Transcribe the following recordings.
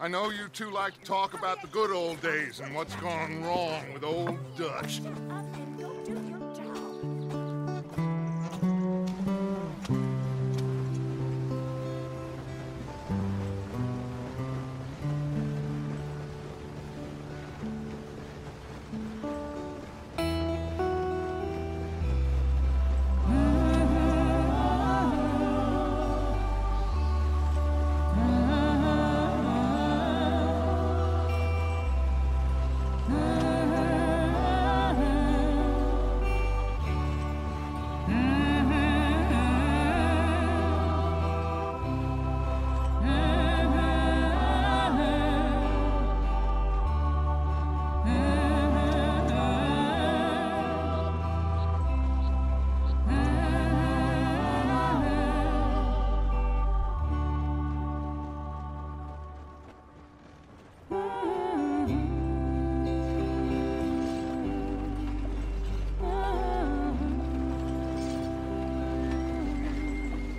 I know you two like to talk about the good old days and what's gone wrong with old Dutch.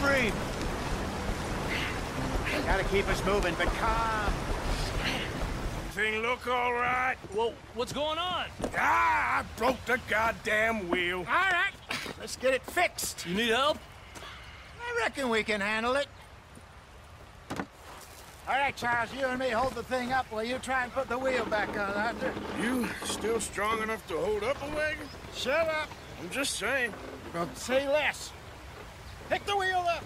Us out the stream! Gotta keep us moving, but calm. Thing look all right? Well, what's going on? Ah, I broke the goddamn wheel. All right, let's get it fixed. You need help? I reckon we can handle it. All right, Charles, you and me hold the thing up while you try and put the wheel back on, Arthur. You still strong enough to hold up a wagon? Shut up. I'm just saying. Don't say less. Pick the wheel up.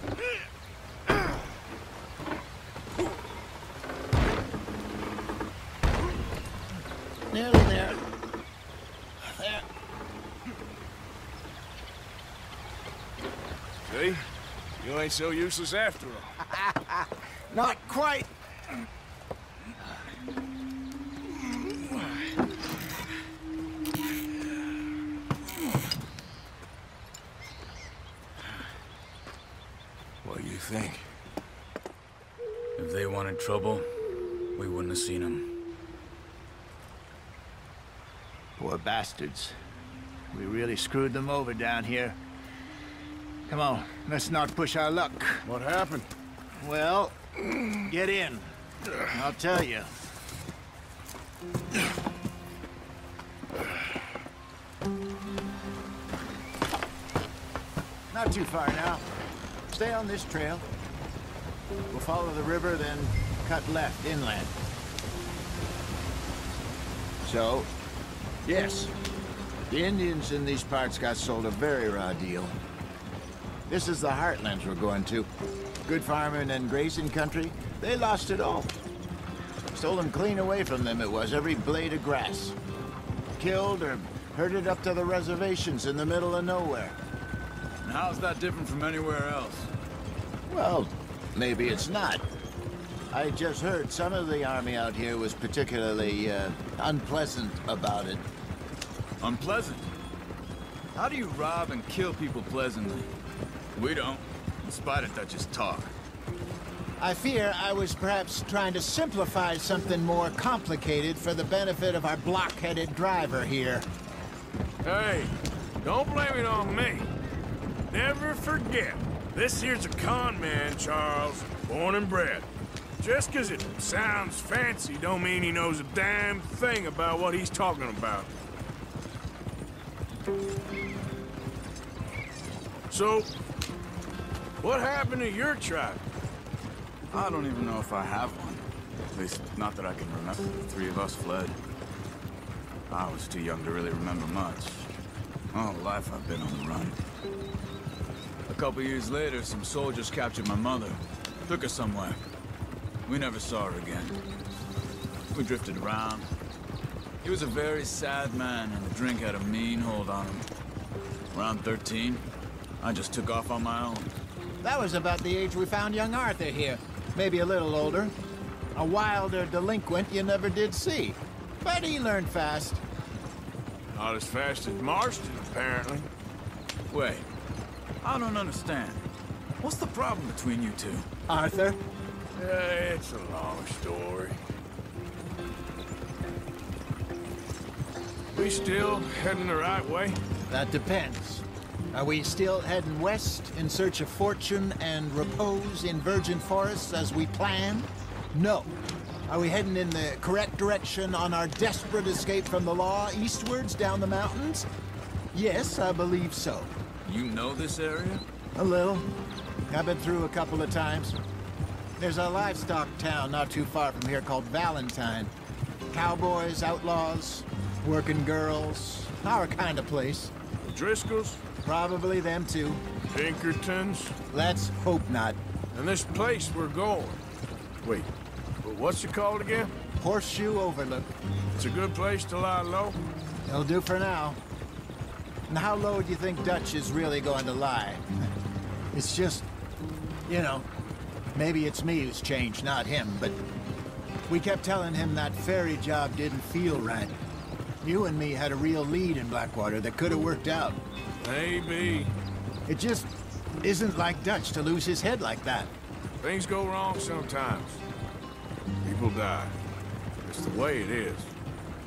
Nearly there. There. See? You ain't so useless after all. Not quite. Think? If they wanted trouble, we wouldn't have seen them. Poor bastards. We really screwed them over down here. Come on, let's not push our luck. What happened? Well, get in. I'll tell you. Not too far now. Stay on this trail. We'll follow the river, then cut left inland. So, yes, the Indians in these parts got sold a very raw deal. This is the heartlands we're going to. Good farming and grazing country, they lost it all. Stolen clean away from them it was, every blade of grass. Killed or herded up to the reservations in the middle of nowhere. And how's that different from anywhere else? Well, maybe it's not. I just heard some of the army out here was particularly, uh, unpleasant about it. Unpleasant. How do you rob and kill people pleasantly? We don't, in spite of Dutch's talk. I fear I was perhaps trying to simplify something more complicated for the benefit of our block-headed driver here. Hey, don't blame it on me. Never forget, this here's a con man, Charles, born and bred. Just 'cause it sounds fancy don't mean he knows a damn thing about what he's talking about. So, what happened to your tribe? I don't even know if I have one. At least, not that I can remember. The three of us fled. I was too young to really remember much. All life I've been on the run. A couple years later, some soldiers captured my mother. Took her somewhere. We never saw her again. We drifted around. He was a very sad man, and the drink had a mean hold on him. Around 13, I just took off on my own. That was about the age we found young Arthur here. Maybe a little older. A wilder delinquent you never did see. But he learned fast. Not as fast as Marston, apparently. Wait, I don't understand. What's the problem between you two? Arthur? Yeah, it's a long story. We still heading the right way? That depends. Are we still heading west in search of fortune and repose in virgin forests as we planned? No. Are we heading in the correct direction on our desperate escape from the law eastwards down the mountains? Yes, I believe so. You know this area? A little. I've been through a couple of times. There's a livestock town not too far from here called Valentine. Cowboys, outlaws, working girls, our kind of place. The Driscolls? Probably them too. Pinkertons? Let's hope not. And this place we're going. Wait, but what's it called again? Horseshoe Overlook. It's a good place to lie low? It'll do for now. And how low do you think Dutch is really going to lie? It's just, you know, maybe it's me who's changed, not him, but we kept telling him that ferry job didn't feel right. You and me had a real lead in Blackwater that could have worked out. Maybe. It just isn't like Dutch to lose his head like that. Things go wrong sometimes. People die. It's the way it is.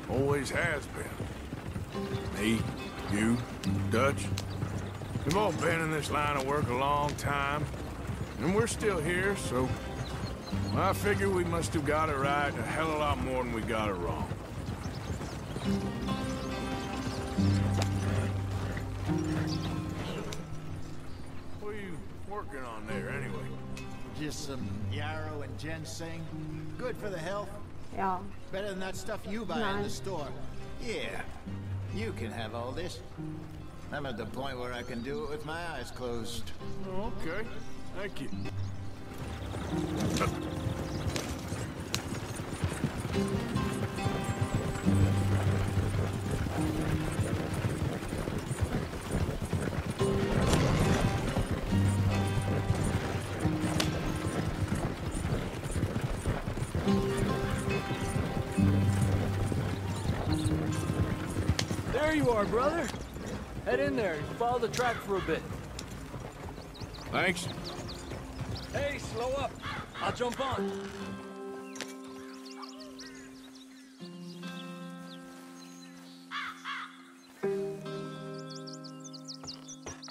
Always has been. Me, you, Dutch. We've all been in this line of work a long time. And we're still here, so... I figure we must have got it right a hell of a lot more than we got it wrong. What are you working on there, anyway? Just some yarrow and ginseng. Good for the health. Yeah. Better than that stuff you buy in the store. Yeah, you can have all this. I'm at the point where I can do it with my eyes closed. Okay. Thank you. You are, brother. Head in there and follow the track for a bit. Thanks. Hey, slow up. I'll jump on.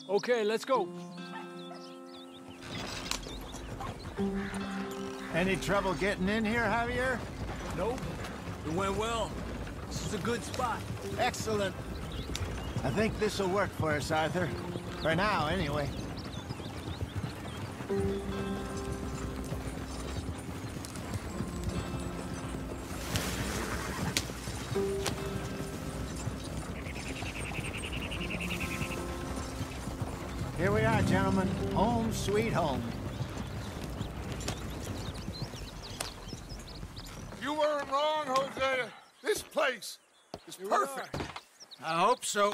Okay, let's go. Any trouble getting in here, Javier? Nope. It went well. This is a good spot. Excellent. I think this'll work for us, Arthur. For now, anyway. Here we are, gentlemen. Home sweet home. You weren't wrong, Hosea. This place is perfect. I hope so.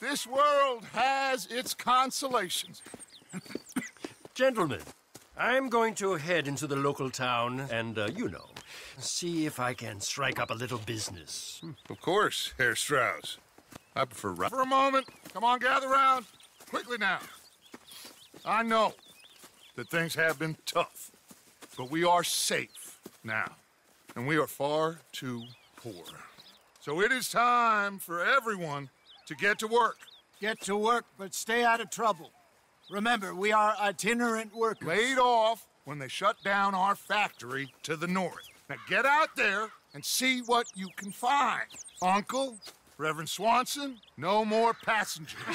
This world has its consolations. Gentlemen, I'm going to head into the local town and, uh, you know, see if I can strike up a little business. Of course, Herr Strauss. I prefer. For a moment. Come on, gather round. Quickly now. I know that things have been tough, but we are safe now, and we are far too poor. So it is time for everyone to get to work. Get to work, but stay out of trouble. Remember, we are itinerant workers. Laid off when they shut down our factory to the north. Now get out there and see what you can find. Uncle, Reverend Swanson, no more passengers.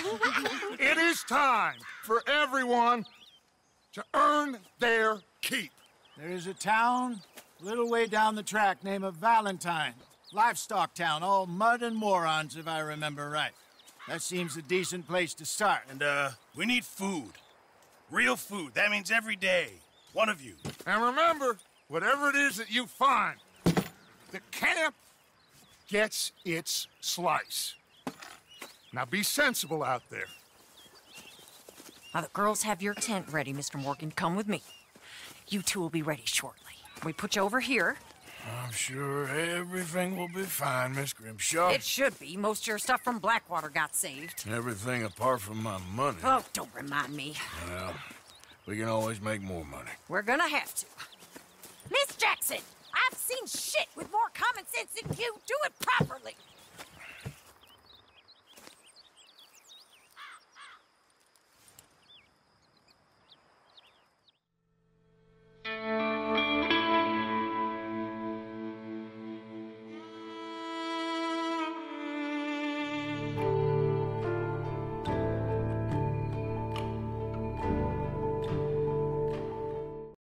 it is time for everyone to earn their keep. There is a town a little way down the track named Valentine. Livestock town, all mud and morons, if I remember right. That seems a decent place to start. And, uh, we need food. Real food. That means every day. One of you. And remember, whatever it is that you find, the camp gets its slice. Now be sensible out there. Now, the girls have your tent ready, Mr. Morgan. Come with me. You two will be ready shortly. We put you over here. I'm sure everything will be fine, Miss Grimshaw. It should be. Most of your stuff from Blackwater got saved. Everything apart from my money. Oh, don't remind me. Well, we can always make more money. We're gonna have to. Miss Jackson, I've seen shit with more common sense than you. Do it properly.